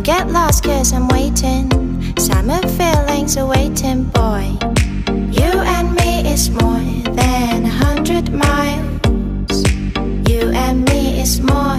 Don't get lost, cause I'm waiting. Summer feelings are waiting, boy. You and me is more than a hundred miles. You and me is more